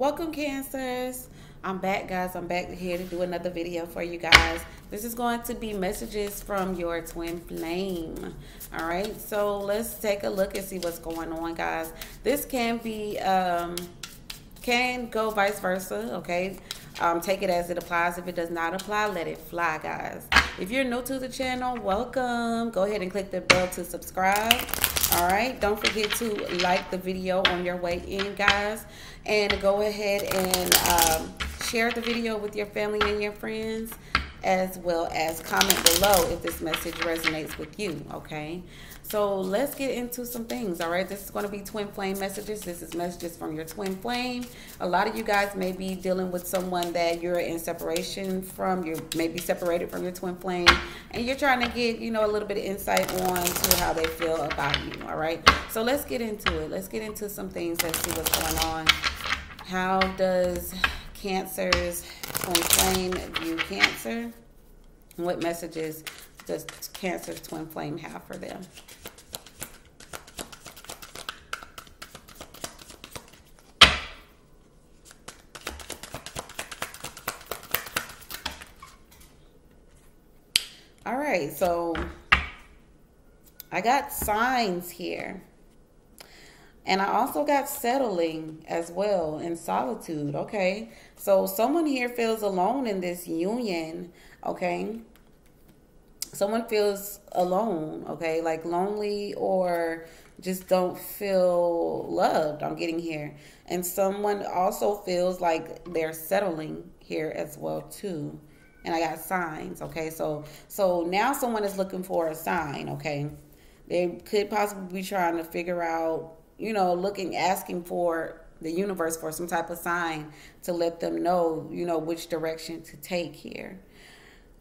Welcome, Cancers. I'm back, guys. I'm back here to do another video for you guys. This is going to be messages from your twin flame. All right, so let's take a look and see what's going on, guys. This can be, um, can go vice versa, okay? Um, take it as it applies. If it does not apply, let it fly, guys. If you're new to the channel, welcome. Go ahead and click the bell to subscribe. All right, don't forget to like the video on your way in, guys. And go ahead and um, share the video with your family and your friends as well as comment below if this message resonates with you okay? So let's get into some things all right? This is going to be twin flame messages. This is messages from your twin flame. A lot of you guys may be dealing with someone that you're in separation from you may be separated from your twin flame and you're trying to get you know a little bit of insight on to how they feel about you all right? So let's get into it. Let's get into some things let's see what's going on. How does Cancer's twin flame view Cancer? What messages does Cancer's twin flame have for them? All right, so I got signs here. And I also got settling as well in solitude. Okay. So someone here feels alone in this union. Okay. Someone feels alone. Okay. Like lonely or just don't feel loved. I'm getting here. And someone also feels like they're settling here as well too. And I got signs. Okay. So, so now someone is looking for a sign. Okay. They could possibly be trying to figure out you know, looking, asking for the universe for some type of sign to let them know, you know, which direction to take here.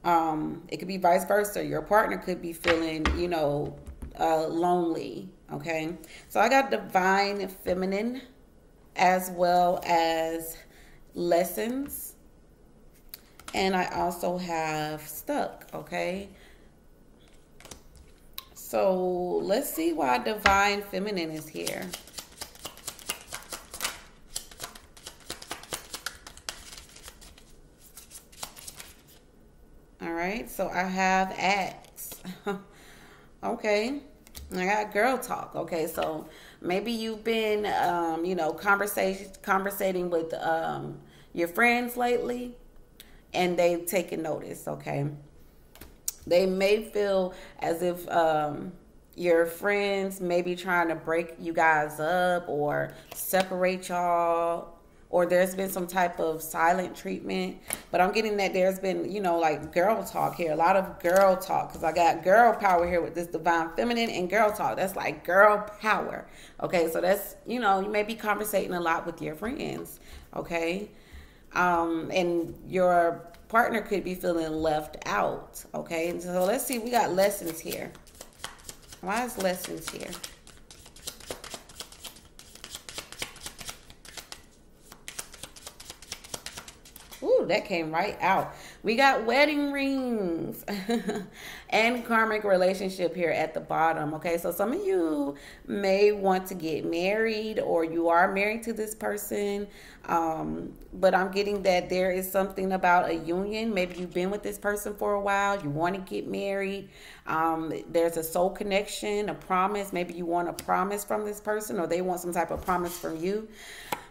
Um, it could be vice versa. Your partner could be feeling, you know, uh, lonely. Okay. So I got divine feminine as well as lessons. And I also have stuck. Okay. So let's see why Divine Feminine is here. All right, so I have X. okay, I got girl talk. Okay, so maybe you've been, um, you know, conversation conversating with um, your friends lately, and they've taken notice. Okay, they may feel as if um, your friends may be trying to break you guys up or separate y'all or there's been some type of silent treatment. But I'm getting that there's been, you know, like girl talk here, a lot of girl talk because I got girl power here with this divine feminine and girl talk. That's like girl power. Okay, so that's, you know, you may be conversating a lot with your friends. Okay, um, and your partner could be feeling left out. Okay, so let's see, we got lessons here. Why is lessons here? Ooh, that came right out. We got wedding rings and karmic relationship here at the bottom. Okay, so some of you may want to get married or you are married to this person. Um, but I'm getting that there is something about a union. Maybe you've been with this person for a while. You want to get married. Um, there's a soul connection, a promise. Maybe you want a promise from this person or they want some type of promise from you.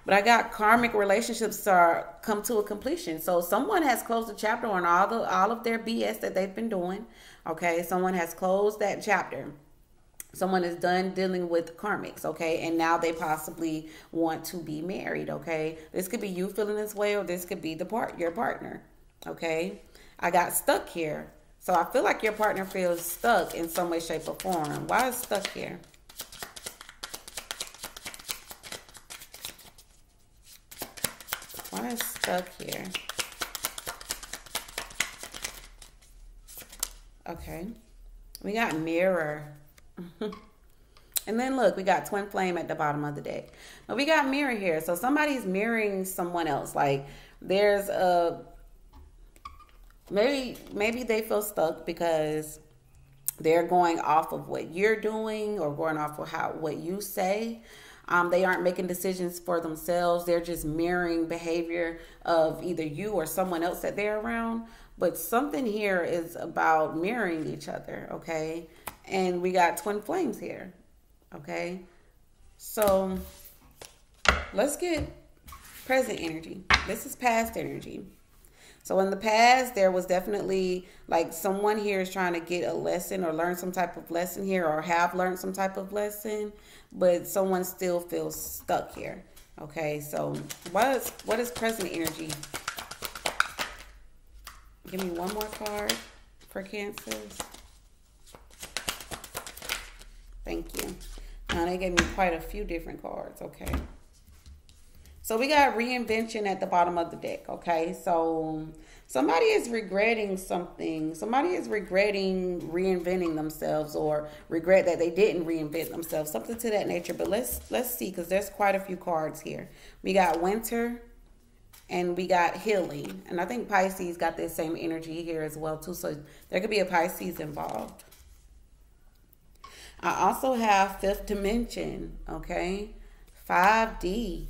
But I got karmic relationships are come to a completion. So someone has closed the chapter on all the all of their BS that they've been doing. Okay, someone has closed that chapter. Someone is done dealing with karmics, okay, and now they possibly want to be married, okay. This could be you feeling this way, or this could be the part your partner, okay. I got stuck here, so I feel like your partner feels stuck in some way, shape, or form. Why is stuck here? Why is stuck here? Okay. We got mirror. and then look, we got twin flame at the bottom of the deck. But we got mirror here. So somebody's mirroring someone else. Like there's a maybe maybe they feel stuck because they're going off of what you're doing or going off of how what you say Um, they aren't making decisions for themselves. They're just mirroring behavior of either you or someone else that they're around. But something here is about mirroring each other, okay? And we got twin flames here, okay? So let's get present energy. This is past energy. So in the past, there was definitely like someone here is trying to get a lesson or learn some type of lesson here or have learned some type of lesson, but someone still feels stuck here. Okay, so what is what is present energy? Give me one more card for cancers. Thank you. Now they gave me quite a few different cards, okay? So we got reinvention at the bottom of the deck, okay? So somebody is regretting something. Somebody is regretting reinventing themselves or regret that they didn't reinvent themselves, something to that nature. But let's let's see cuz there's quite a few cards here. We got winter and we got healing. And I think Pisces got this same energy here as well too. So there could be a Pisces involved. I also have fifth dimension, okay? 5D.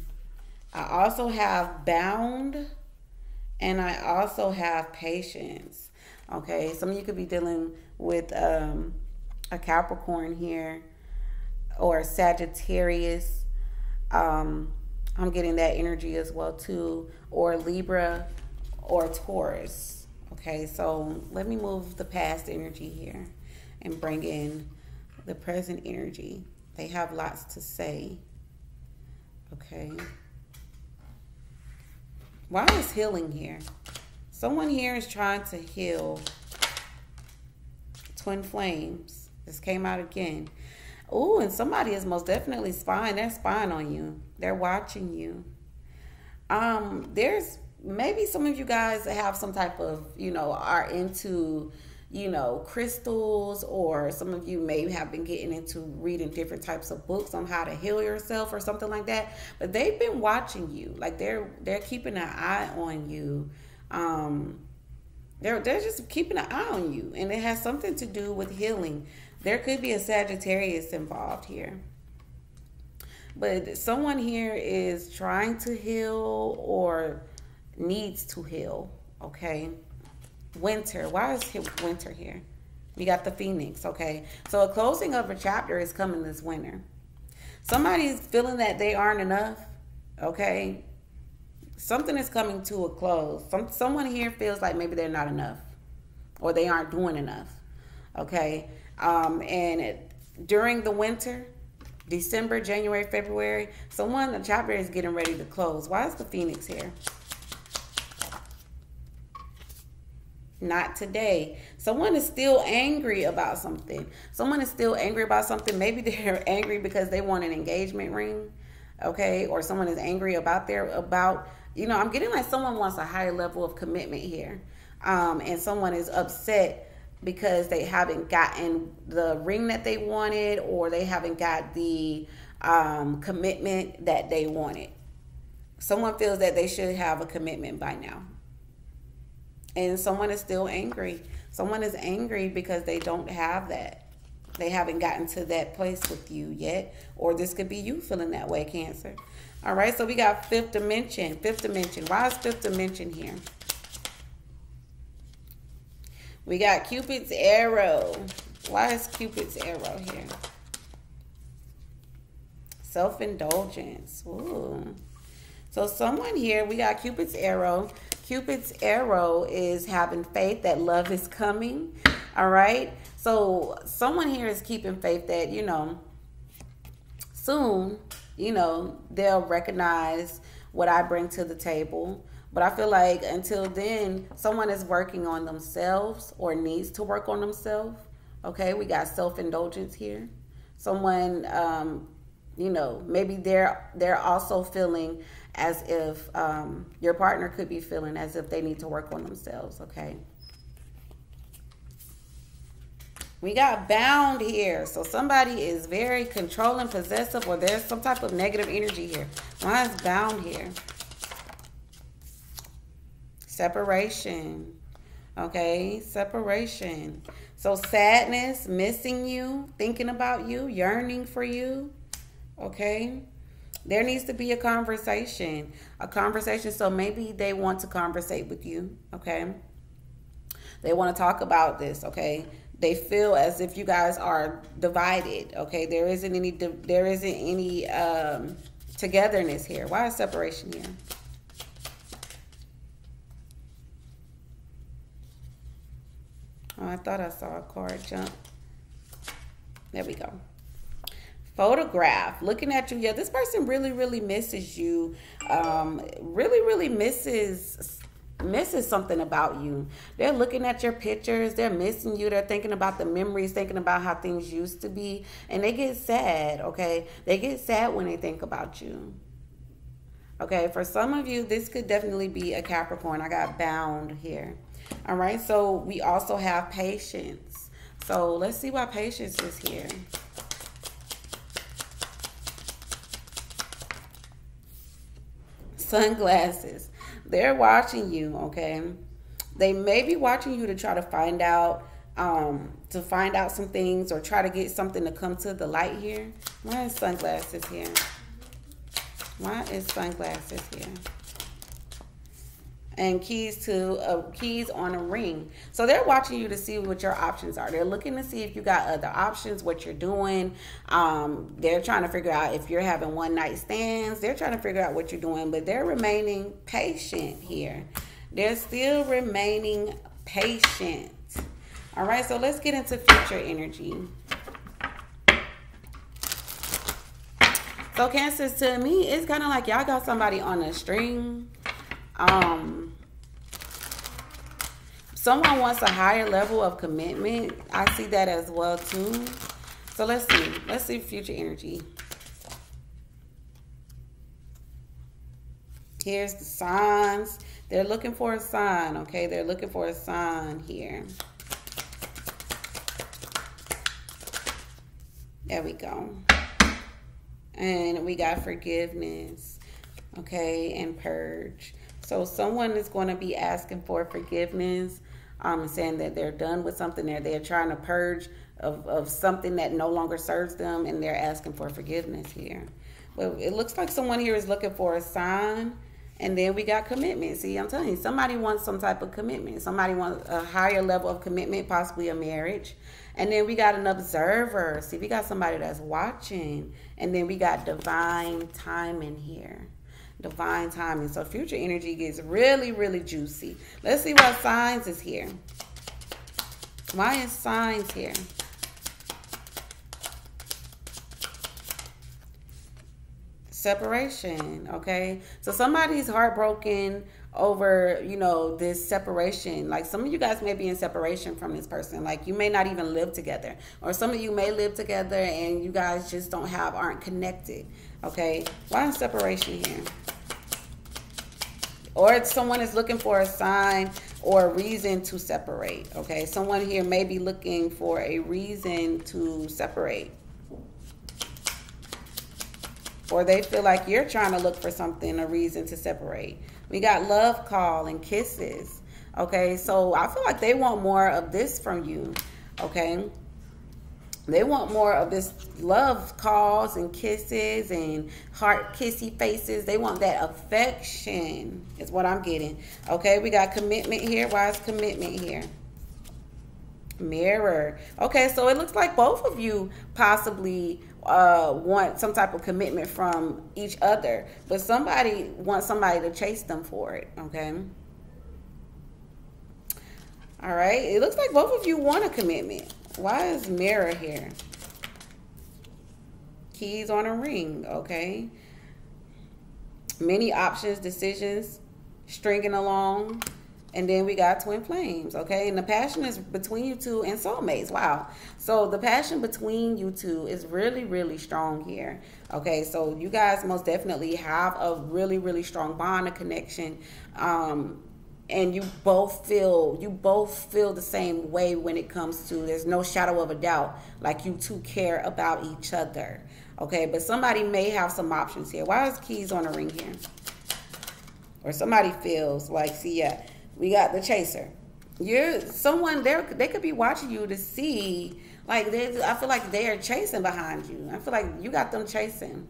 I also have bound and I also have patience. Okay, some of you could be dealing with um, a Capricorn here or Sagittarius. Um, I'm getting that energy as well too, or Libra or Taurus. Okay, so let me move the past energy here and bring in the present energy. They have lots to say. Okay. Why is healing here? Someone here is trying to heal twin flames. This came out again. Oh, and somebody is most definitely spying. They're spying on you. They're watching you. Um, there's maybe some of you guys have some type of, you know, are into you know, crystals, or some of you may have been getting into reading different types of books on how to heal yourself or something like that. But they've been watching you, like they're they're keeping an eye on you. Um, they're they're just keeping an eye on you, and it has something to do with healing. There could be a Sagittarius involved here. But someone here is trying to heal or needs to heal, okay? Winter. Why is it winter here? We got the phoenix, okay? So a closing of a chapter is coming this winter. Somebody's feeling that they aren't enough, okay? Something is coming to a close. Some someone here feels like maybe they're not enough or they aren't doing enough, okay? Um, and it, during the winter, December, January, February, someone, the chapter is getting ready to close. Why is the phoenix here? Not today. Someone is still angry about something. Someone is still angry about something. Maybe they're angry because they want an engagement ring, okay? Or someone is angry about their about you know. I'm getting like someone wants a higher level of commitment here, um, and someone is upset because they haven't gotten the ring that they wanted, or they haven't got the um, commitment that they wanted. Someone feels that they should have a commitment by now and someone is still angry. Someone is angry because they don't have that. They haven't gotten to that place with you yet, or this could be you feeling that way, Cancer. All right, so we got fifth dimension. Fifth dimension. Why is fifth dimension here? We got Cupid's arrow. Why is Cupid's arrow here? Self-indulgence. Ooh. So someone here, we got Cupid's arrow. Cupid's arrow is having faith that love is coming. All right. So someone here is keeping faith that, you know, soon, you know, they'll recognize what I bring to the table. But I feel like until then, someone is working on themselves or needs to work on themselves. Okay, we got self indulgence here. Someone, um, you know, maybe they're they're also feeling as if um, your partner could be feeling as if they need to work on themselves, okay? We got bound here. So somebody is very controlling, possessive, or there's some type of negative energy here. Why is bound here? Separation. Okay, separation. So sadness, missing you, thinking about you, yearning for you. Okay. There needs to be a conversation, a conversation. So maybe they want to conversate with you, okay? They want to talk about this, okay? They feel as if you guys are divided, okay? There isn't any, there isn't any um, togetherness here. Why is separation here? Oh, I thought I saw a card jump. There we go photograph looking at you. Yeah this person really really misses you. Um really really misses misses something about you. They're looking at your pictures. They're missing you. They're thinking about the memories thinking about how things used to be. And they get sad okay? They get sad when they think about you. Okay for some of you this could definitely be a capricorn. I got bound here. All right so we also have patience. So let's see why patience is here sunglasses. They're watching you, okay? They may be watching you to try to find out um, to find out some things or try to get something to come to the light here. Why is sunglasses here? Why is sunglasses here? And keys to uh, keys on a ring. So they're watching you to see what your options are. They're looking to see if you got other options, what you're doing. Um, they're trying to figure out if you're having one night stands. They're trying to figure out what you're doing, but they're remaining patient here. They're still remaining patient. All right, so let's get into future energy. So Cancers, to me, it's kind of like y'all got somebody on a string um, someone wants a higher level of commitment. I see that as well too. So let's see. Let's see future energy. Here's the signs. They're looking for a sign, okay? They're looking for a sign here. There we go. And we got forgiveness, okay, and purge. So someone is going to be asking for forgiveness, um, saying that they're done with something, that they're trying to purge of, of something that no longer serves them, and they're asking for forgiveness here. But it looks like someone here is looking for a sign. And then we got commitment. See, I'm telling you, somebody wants some type of commitment. Somebody wants a higher level of commitment, possibly a marriage. And then we got an observer. See, we got somebody that's watching. And then we got divine timing here divine timing. So future energy gets really, really juicy. Let's see what signs is here. Why is signs here? Separation, okay? So somebody's heartbroken over, you know, this separation. Like some of you guys may be in separation from this person. Like you may not even live together. Or some of you may live together and you guys just don't have, aren't connected. Okay? Why is separation here? Or someone is looking for a sign or a reason to separate. Okay, someone here may be looking for a reason to separate. Or they feel like you're trying to look for something, a reason to separate. We got love call and kisses. Okay, so I feel like they want more of this from you. Okay, they want more of this love calls and kisses and heart kissy faces. They want that affection, is what I'm getting. Okay, we got commitment here. Why is commitment here? Mirror. Okay, so it looks like both of you possibly uh, want some type of commitment from each other, but somebody wants somebody to chase them for it. Okay. All right. It looks like both of you want a commitment. Why is mirror here? Keys on a ring, okay? Many options, decisions, stringing along. And then we got twin flames, okay? And the passion is between you two and soulmates. Wow. So the passion between you two is really, really strong here. Okay, so you guys most definitely have a really, really strong bond, a connection. Um, and you both feel you both feel the same way when it comes to there's no shadow of a doubt like you two care about each other okay? But somebody may have some options here. Why is keys on the ring here? Or somebody feels like see yeah we got the chaser. You're someone there they could be watching you to see like they i feel like they're chasing behind you. I feel like you got them chasing.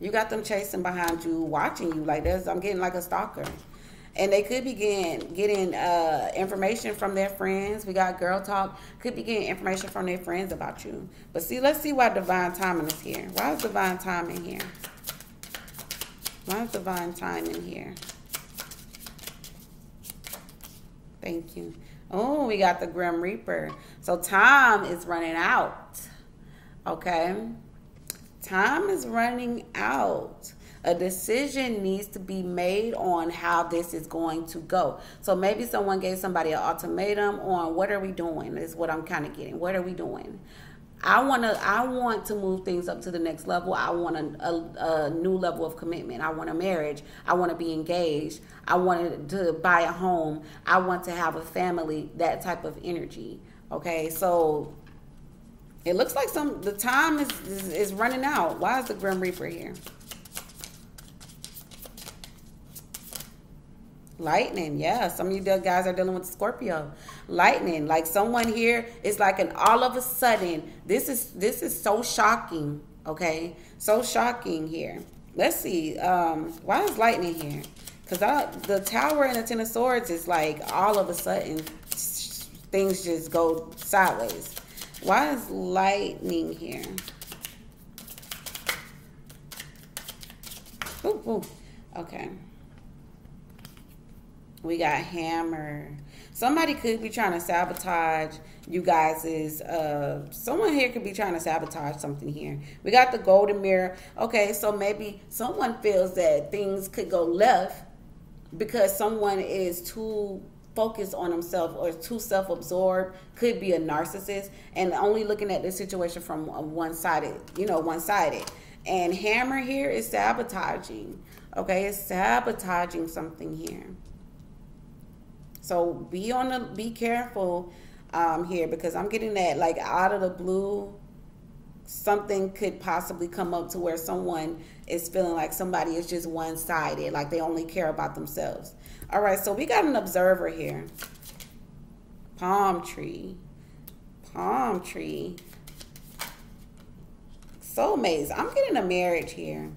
You got them chasing behind you, watching you. Like this. I'm getting like a stalker. And they could begin getting uh, information from their friends. We got girl talk. Could be getting information from their friends about you. But see, let's see why divine timing is here. Why is divine timing here? Why is divine timing here? Thank you. Oh, we got the Grim Reaper. So time is running out. Okay. Time is running out. A decision needs to be made on how this is going to go. So maybe someone gave somebody an ultimatum on what are we doing, is what I'm kind of getting. What are we doing? I want to I want to move things up to the next level. I want a, a, a new level of commitment. I want a marriage. I want to be engaged. I want to buy a home. I want to have a family. That type of energy. Okay, so it looks like some the time is, is, is running out. Why is the Grim Reaper here? Lightning, yeah. Some of you guys are dealing with Scorpio. Lightning, like someone here is like an all of a sudden. This is this is so shocking. Okay, so shocking here. Let's see. Um, why is lightning here? Because the Tower and the Ten of Swords is like all of a sudden things just go sideways. Why is lightning here? Ooh, ooh. Okay. We got hammer. Somebody could be trying to sabotage you guys' is uh someone here could be trying to sabotage something here. We got the golden mirror. Okay, so maybe someone feels that things could go left because someone is too focused on himself or too self-absorbed could be a narcissist and only looking at the situation from one-sided you know one-sided and hammer here is sabotaging okay it's sabotaging something here so be on the be careful um, here because I'm getting that like out of the blue something could possibly come up to where someone is feeling like somebody is just one-sided like they only care about themselves. All right so we got an observer here. Palm tree. Palm tree. Soulmates i'm getting a marriage here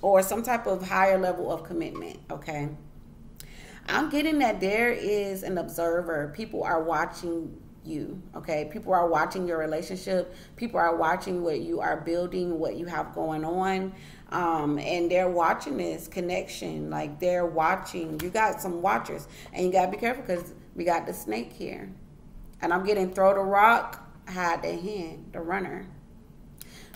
or some type of higher level of commitment okay I'm getting that there is an observer. People are watching you, okay? People are watching your relationship. People are watching what you are building, what you have going on. Um, and they're watching this connection. Like they're watching. You got some watchers. And you got to be careful because we got the snake here. And I'm getting throw the rock, hide the hand, the runner.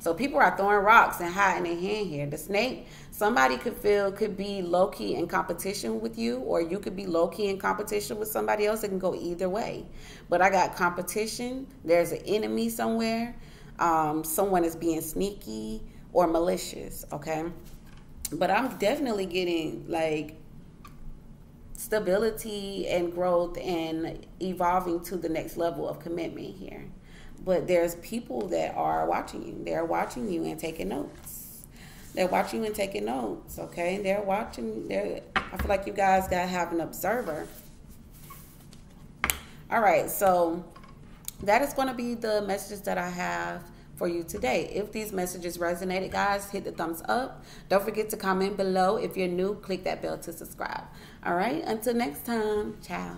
So people are throwing rocks and hiding their hand here. The snake, somebody could feel could be low key in competition with you, or you could be low key in competition with somebody else. It can go either way. But I got competition. There's an enemy somewhere. Um, someone is being sneaky or malicious. Okay. But I'm definitely getting like stability and growth and evolving to the next level of commitment here but there's people that are watching you. They're watching you and taking notes. They're watching you and taking notes. Okay, they're watching. They're. I feel like you guys gotta have an observer. All right, so that is going to be the messages that I have for you today. If these messages resonated, guys, hit the thumbs up. Don't forget to comment below. If you're new, click that bell to subscribe. All right, until next time, ciao.